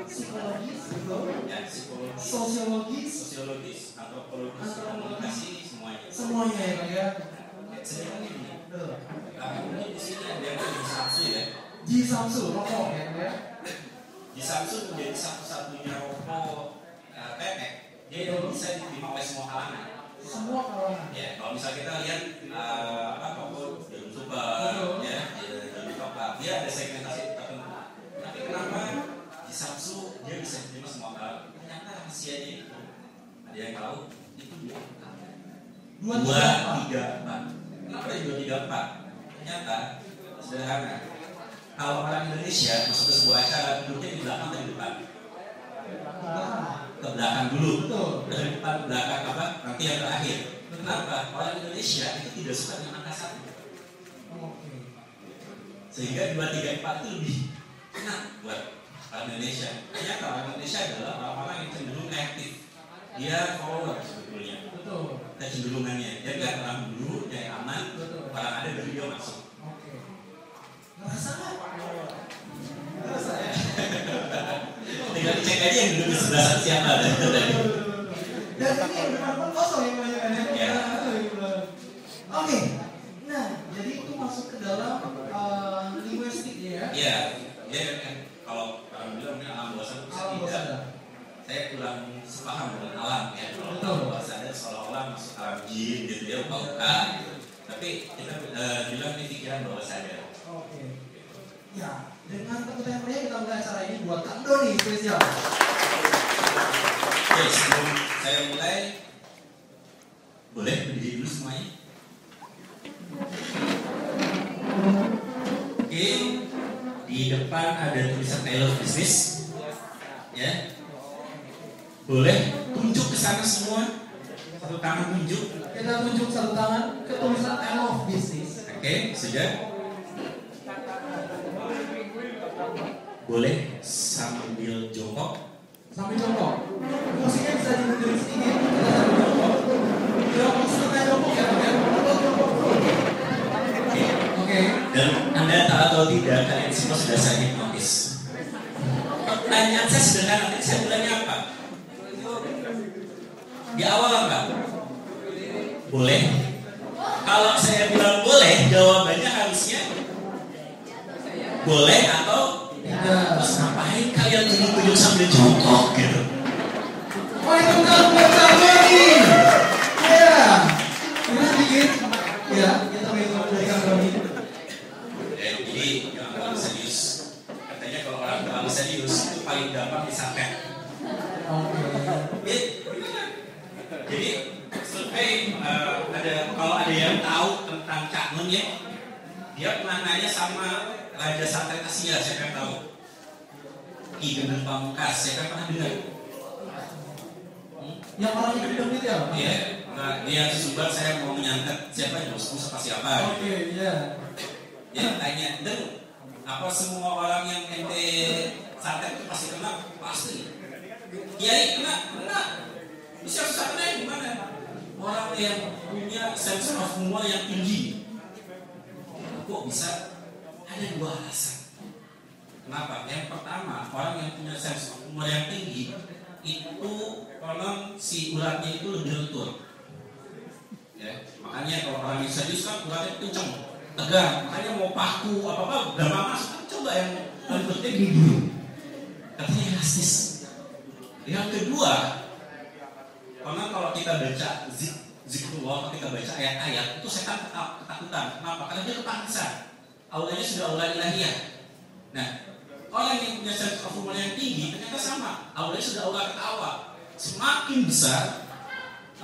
psikologis, ya psikologis, Sosiologis, sosiologis, antropologis, komunikasi semuanya. semuanya ya Pak ya. Ini, Betul. nah, ini di sini ada yang di Samsu ya. Di Samsu, rokok ya Pak ya. Di Samsu menjadi satu-satunya rokok uh. Dia yang bisa diterima oleh semua kalangan. Semua kalangan. Ya, kalau misalnya kita lihat uh, apa toko Jarum Super, ya, di Topa, dia ada segmentasi tertentu. Tapi kenapa di Samsu dia bisa diterima semua kalangan? Rahasianya itu ada yang tahu itu dua Dua dua tiga empat. Kenapa ada dua tiga empat? Ternyata sederhana. Kalau orang Indonesia masuk ke sebuah acara duduknya di belakang atau di depan? Ke belakang dulu. Betul. Dari depan ke belakang apa? Nanti yang terakhir. Kenapa? Orang Indonesia itu tidak suka dengan angka satu. Sehingga dua tiga empat itu lebih enak buat orang Indonesia. Ternyata orang Indonesia adalah orang-orang yang cenderung reaktif. Dia follower sebetulnya. Betul. Kecenderungannya. Dia nggak orang dulu, dia yang aman. Betul. Orang ada dari dia masuk. Oke. Ngerasa nggak? Ngerasa ya? Tinggal cek aja yang duduk di sebelah sana siapa ada. Dan ini benar pun kosong yang banyak kan Ya. Oke. Nah, jadi itu masuk ke dalam uh, linguistik ya. Iya, dia kan kalau orang bilang ini alam bawah sadar bisa Alam bawah tidak. sadar. Saya kurang sepaham dengan alam ya. Kalau Betul. alam bawah sadar seolah-olah masuk jin gitu ya, pauka gitu. Tapi kita eh, bilang ini pikiran bawah sadar. Oke. Ya, dengan tangan meriah kita mulai acara ini buat Kang Doni spesial. Oke, sebelum saya mulai, boleh berdiri dulu semuanya. Oke, di depan ada tulisan I love business. Ya, boleh tunjuk ke sana semua. Satu tangan tunjuk. Kita tunjuk satu tangan ke tulisan I love business. Oke, sudah. Boleh sambil jongkok. Sampai jongkok. Musiknya bisa dimundurin sedikit. Kita sambil jongkok. Jongkok setengah jongkok ya, Pak. Atau jongkok full. Oke. Dan Anda tahu atau tidak, kalian semua sudah saya hipnotis. Pertanyaan saya sederhana, tadi saya bilangnya apa? Di awal apa? Boleh. Kalau saya bilang boleh, jawabannya harusnya boleh atau Tidak. terus ngapain kalian tunjuk-tunjuk sambil jongkok gitu? Waalaikumsalam buat Kang Doni. Ya. Ini sedikit. Ya, kita minta dari Kang Doni. Ya, jadi jangan terlalu serius. Katanya kalau orang terlalu serius itu paling gampang disantet. Oke. Ya, beneran. Jadi survei eh, ada kalau ada yang tahu tentang Cak Nun ya, dia pernah nanya sama Raja Santet Asia, siapa yang tahu? Ki Gendeng Pamungkas, siapa yang pernah dengar? Hmm? Yang orangnya gendong itu ya? Iya, nah, dia sumber saya mau menyantet siapa yang bosku sama siapa. Oke, iya. Ya tanya, dan apa semua orang yang ente santet itu pasti kena? Pasti. Kiai kena, kena. Bisa bisa kena gimana? Orang yang punya sense of humor yang tinggi. Kok bisa? Ada dua alasan. Kenapa? Yang pertama, orang yang punya sense humor yang tinggi itu konon si uratnya itu lebih lentur. Ya, makanya kalau orang yang serius kan uratnya kenceng, tegang. Makanya mau paku apa apa gampang masuk. Coba yang lembutnya gini. Katanya elastis. Yang kedua, karena kalau kita baca zikrullah, kita baca ayat-ayat itu setan ketakutan. Kenapa? Karena dia kepanasan. Aulanya sudah aula ilahiyah. Nah, orang yang punya sense of humor yang tinggi ternyata sama. Aulanya sudah aula ketawa. Semakin besar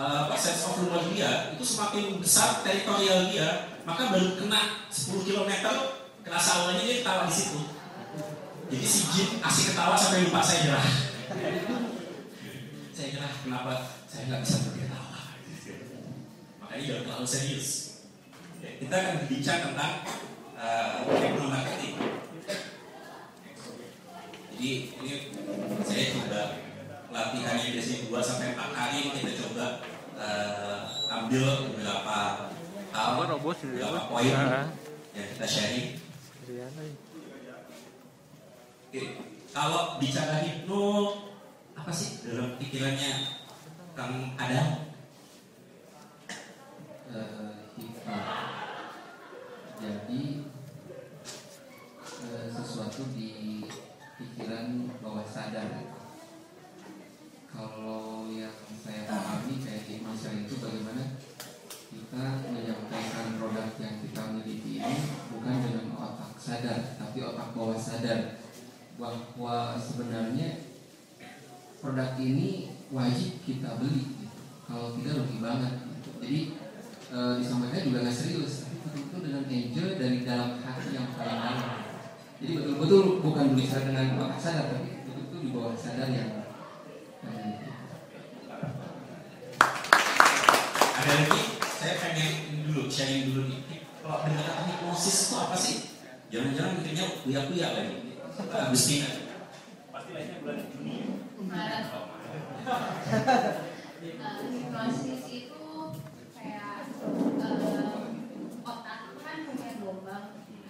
uh, apa sense of humor dia, itu semakin besar teritorial dia, maka baru kena 10 km kerasa aulanya dia ketawa di situ. Jadi si jin asik ketawa sampai lupa saya nyerah. saya nyerah kenapa saya nggak bisa berketawa. Makanya jangan terlalu serius. Oke, kita akan berbincang tentang uh, teknologi marketing. Jadi ini saya coba latihannya biasanya 2 sampai 4 kali kita coba uh, ambil beberapa hal, beberapa poin Nah. yang kita sharing. Oke, Kalau bicara hipno, apa sih dalam pikirannya Kang Adam? Jadi eh, sesuatu di pikiran bawah sadar. Kalau yang saya pahami kayak hipnosis itu bagaimana kita menyampaikan produk yang kita miliki ini bukan dengan otak sadar, tapi otak bawah sadar bahwa sebenarnya produk ini wajib kita beli. Gitu. Kalau tidak rugi banget. Gitu. Jadi e, disampaikan juga nggak serius, betul-betul dengan enjoy dari dalam hati yang paling dalam. Jadi betul-betul bukan berbicara dengan otak sadar, tapi betul-betul di bawah sadar yang itu. Ada lagi? Saya pengen dulu, sharing dulu nih. Kalau dengar hipnosis itu apa sih? Jangan-jangan mikirnya kuya-kuya lagi. Agustina. Maret. Eh, hipnosis itu kayak eh, otak itu kan punya gelombang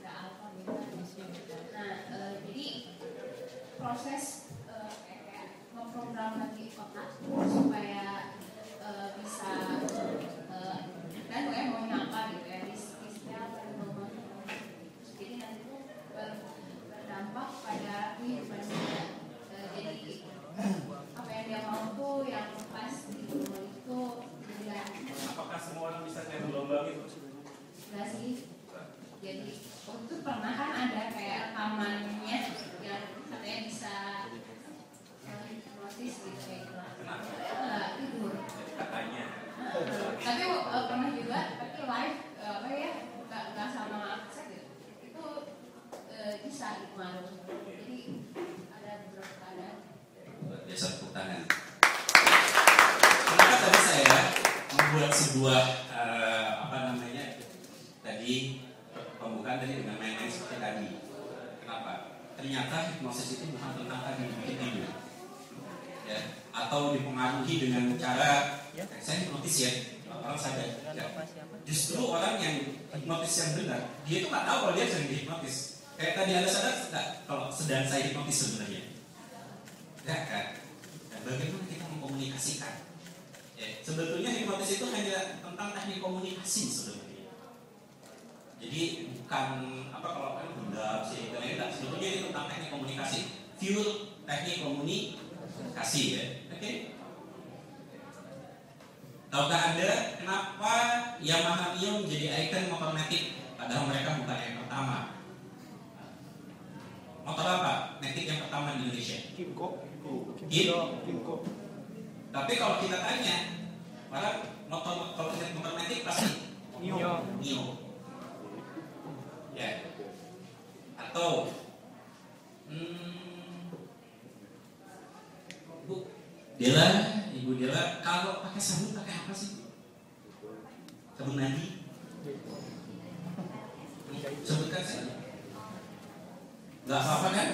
ada alfa beta nah eh, jadi proses eh, kayak memprogram lagi otak supaya eh, bisa eh, dan pokoknya mau nyapa gitu ya di setel pada gelombang jadi nanti tuh ber- berdampak pada kehidupan dia Eh, jadi apa yang dia mau tuh yang pas di gelombang itu dia Apakah semua orang bisa kayak gelombang itu? Enggak sih. Jadi waktu itu pernah kan ada kayak rekamannya yang katanya bisa yang hipnosis gitu kayak gitu. Enggak tidur. Katanya. Tapi eh, pernah juga tapi live eh, apa ya nggak nggak sama akses gitu. Itu eh, bisa gitu ngaruh. Jadi ada beberapa keadaan. Luar biasa tepuk tangan. Kenapa tadi saya membuat sebuah eh, apa namanya tadi pembukaan tadi dengan main-main seperti tadi. Kenapa? Ternyata hipnosis itu bukan tentang tadi bikin tidur. Ya, atau dipengaruhi dengan cara saya hipnotis ya orang sadar. Ya. Justru orang yang hipnotis yang benar, dia itu nggak tahu kalau dia sedang dihipnotis. Kayak tadi anda sadar nggak kalau sedang saya hipnotis sebenarnya? Enggak kan? Dan bagaimana kita mengkomunikasikan? Ya, sebetulnya hipnotis itu hanya tentang teknik komunikasi sebenarnya. Jadi bukan apa kalau kan benda sih dan lain. Sebetulnya itu tentang teknik komunikasi. Pure teknik komunikasi ya. Oke. Tahukah anda kenapa Yamaha Mio menjadi ikon motor matic padahal mereka bukan yang pertama? Motor apa? Matic yang pertama di Indonesia. Kim? Tapi kalau kita tanya, malah motor kalau kita motor matic pasti Nio. Nio. Ya. Atau hmm, Bu Dela, Ibu Dela, kalau pakai sabun pakai? Sabun mandi? Sebutkan saja. Gak apa-apa kan?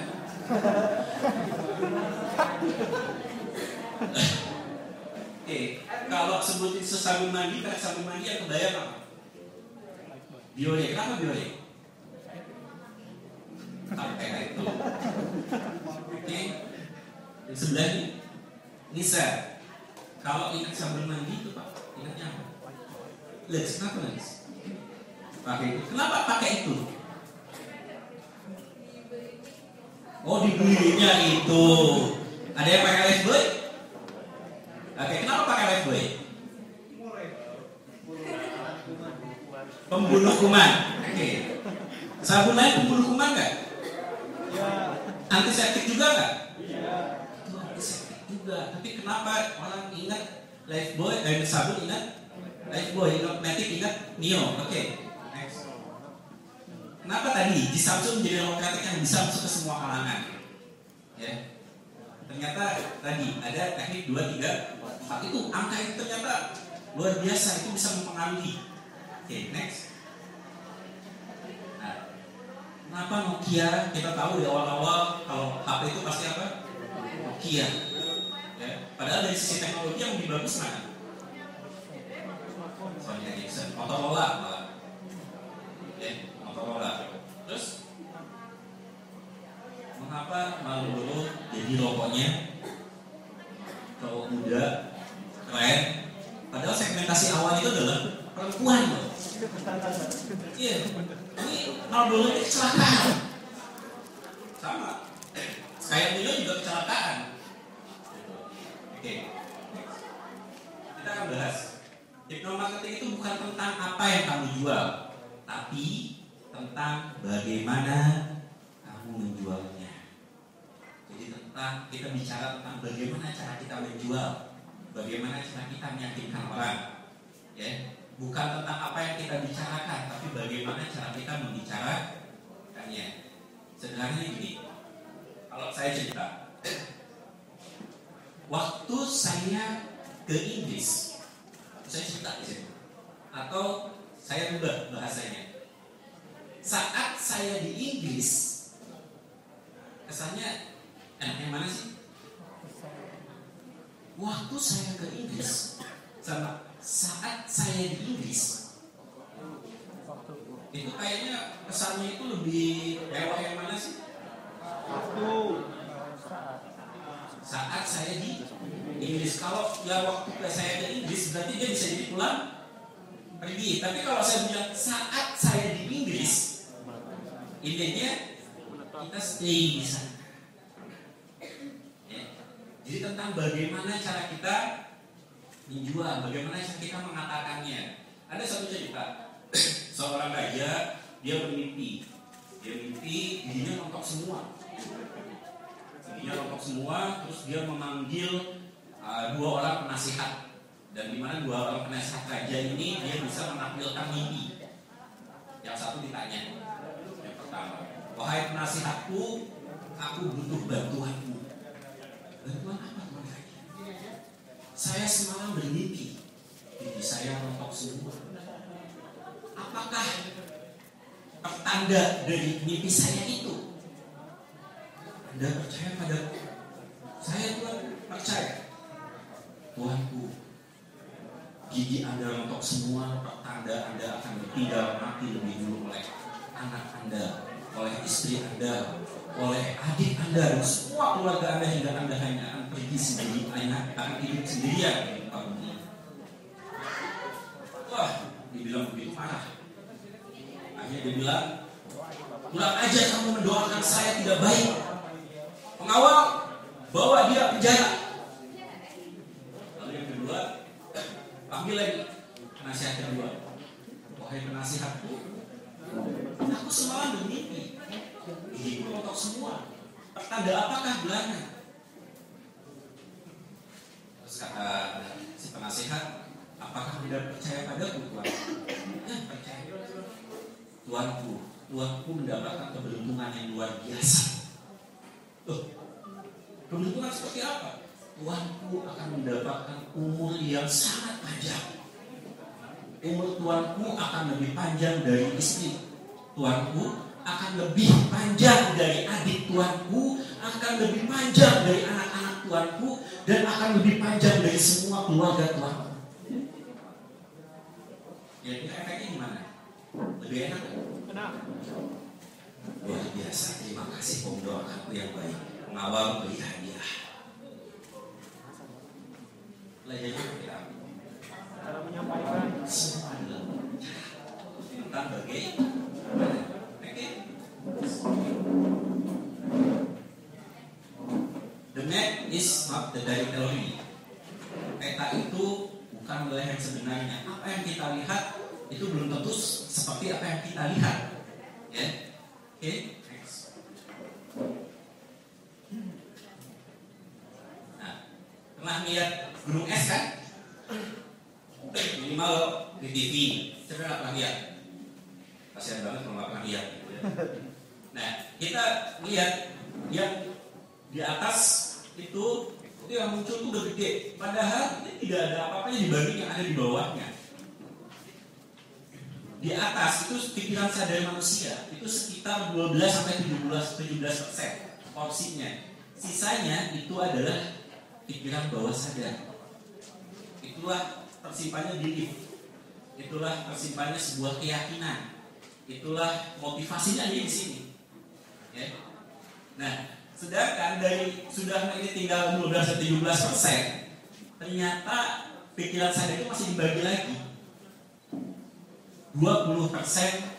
Oke, kalau sebutin sesabun mandi, pakai sabun mandi yang kebayang apa? Biore, kenapa biore? Pakai itu. Oke, di sebelah ini, Nisa. Kalau ingat sabun mandi itu pak, ingatnya apa? Lex, kenapa Lex? Pakai itu. Kenapa pakai itu? Oh dibelinya itu. Ada yang pakai lifebuoy? Oke, kenapa pakai lifebuoy? Pembunuh kuman. Oke. Sabun lain pembunuh kuman nggak? Antiseptik juga nggak? Itu antiseptik juga. Tapi kenapa orang ingat lifebuoy dan sabun ingat lifebuoy, ingat Matic ingat Neo? Oke. Next. Kenapa tadi di Samsung nomor kreatif yang bisa masuk ke semua kalangan? Ya. Ternyata tadi ada teknik 2, 3, 4 itu angka itu ternyata luar biasa itu bisa mempengaruhi. Oke, next. Nah, kenapa Nokia kita tahu di awal-awal kalau HP itu pasti apa? Nokia. Ya. Padahal dari sisi teknologi yang lebih bagus mana? Motorola malah. Ya, Motorola. Terus mengapa Marlboro pokoknya cowok muda keren. Padahal segmentasi awal itu adalah perempuan loh. Iya. Ini Marlboro ini kecelakaan. Sama. Kayak Milo juga kecelakaan oke kita akan bahas Hipnomarketing itu bukan tentang apa yang kamu jual tapi tentang bagaimana kamu menjualnya. Jadi tentang kita bicara tentang bagaimana cara kita menjual bagaimana cara kita meyakinkan orang ya. Bukan tentang apa yang kita bicarakan tapi bagaimana cara kita membicarakannya. Sederhananya gini kalau saya cerita waktu saya ke Inggris saya cerita di sini atau saya rubah bahasanya. Saat saya di Inggris kesannya enak yang mana sih? Waktu saya ke Inggris sama saat saya di Inggris. Itu kayaknya kesannya itu lebih mewah yang mana sih? Saat saya di Inggris. Kalau ya waktu saya ke Inggris berarti dia bisa jadi pulang pergi. Tapi kalau saya bilang saat saya di Inggris intinya kita stay di sana. Ya. jadi tentang bagaimana cara kita menjual bagaimana cara kita mengatakannya. Ada satu cerita. Seorang raja dia bermimpi. Dia mimpi dirinya rontok semua. Dirinya rontok semua terus dia memanggil uh, dua orang penasihat dan di mana dua orang penasihat raja ini dia bisa menampilkan mimpi. Yang satu ditanya. Yang pertama wahai penasihatku aku butuh bantuanmu. Bantuan apa tuan raja saya semalam bermimpi. Mimpi saya rontok semua. Apakah pertanda dari mimpi saya itu? Anda percaya pada saya? Tuhan percaya. Tuanku gigi Anda rontok semua pertanda Anda akan ditinggal mati lebih dulu oleh anak Anda oleh istri Anda oleh adik Anda. Dan semua keluarga Anda hingga Anda hanya akan pergi sendiri hanya akan hidup sendirian di wah dibilang begitu marah akhirnya dia bilang kurang aja kamu mendoakan saya tidak baik. Pengawal bawa dia penjara lalu yang kedua panggil lagi. Penasihat kedua. Wahai penasihatku aku semalam bermimpi. Gigiku rontok semua. Pertanda apakah belanya terus kata si penasihat apakah tidak percaya padaku tuan ya percaya. Tuanku tuanku mendapatkan keberuntungan yang luar biasa. Loh, keberuntungan seperti apa? Tuanku akan mendapatkan umur yang sangat panjang. Umur tuanku akan lebih panjang dari istri. Tuanku akan lebih panjang dari adik tuanku, akan lebih panjang dari anak-anak tuanku, dan akan lebih panjang dari semua keluarga tuanku. Kira-kira efeknya gimana? Lebih enak kan? Luar biasa, terima kasih pendoakanku yang baik Mengawal beri hadiah? Cara menyampaikan. Tentang bagaimana Oke. The map is not the territory Peta itu bukan wilayah yang sebenarnya. Apa yang kita lihat itu belum tentu seperti apa yang kita lihat. Ya. Oke, next. Nah, pernah lihat gunung es kan? Minimal di TV. Siapa yang nggak pernah lihat? Kasihan banget kalau nggak pernah lihat. gitu ya. Nah, kita lihat yang di atas itu itu yang muncul tuh udah gede. Padahal ini tidak ada apa-apanya dibanding yang ada di bawahnya di atas itu pikiran sadar manusia itu sekitar 12 sampai 17 17 persen porsinya. Sisanya itu adalah pikiran bawah sadar. Itulah tersimpannya belief. Itulah tersimpannya sebuah keyakinan. Itulah motivasinya di sini. Ya. Nah, Sedangkan dari sudah ini tinggal 12 17 persen, ternyata pikiran saya itu masih dibagi lagi. 20 persen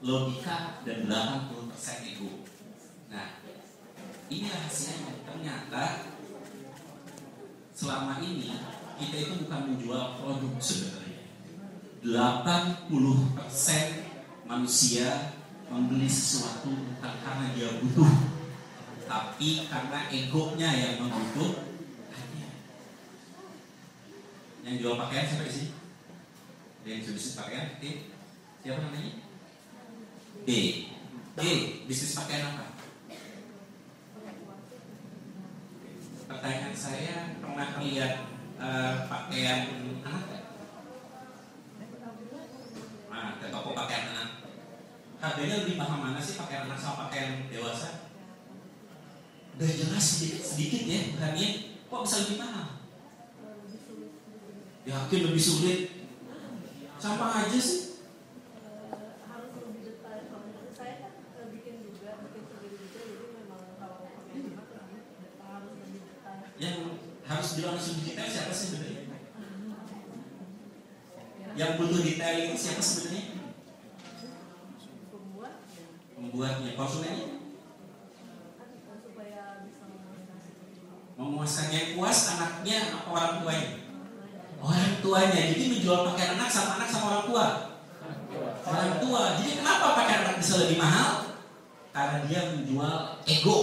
logika dan 80 persen ego. Nah, ini rahasianya. Ternyata selama ini kita itu bukan menjual produk sebenarnya. 80 persen manusia membeli sesuatu bukan karena dia butuh, tapi karena egonya yang membutuhkannya. Yang jual pakaian siapa? Ada yang bisnis pakaian? Siapa namanya? D. D. Bisnis pakaian apa? Pertanyaan saya pernah lihat eh, pakaian anak? Nah, ke toko pakaian anak. Harganya lebih mahal mana sih pakaian anak sama pakaian dewasa? Udah jelas sedikit, sedikit ya, berani kok bisa lebih mahal? Yakin lebih sulit? Sama aja sih. harus lebih detail kalau menurut saya kan eh, bikin juga bikin sendiri juga jadi memang kalau pakai juga lebih harus lebih detail Yang harus bilang detail siapa sih sebenarnya? Yang butuh detail itu siapa sebenarnya? pembuat ya Pembuatnya, konsumennya. kan memuaskan yang puas anaknya apa orang tuanya? Orang tuanya. Jadi menjual pakaian anak sama anak sama orang tua. Orang tua. Jadi kenapa pakaian anak bisa lebih mahal? Karena dia menjual ego.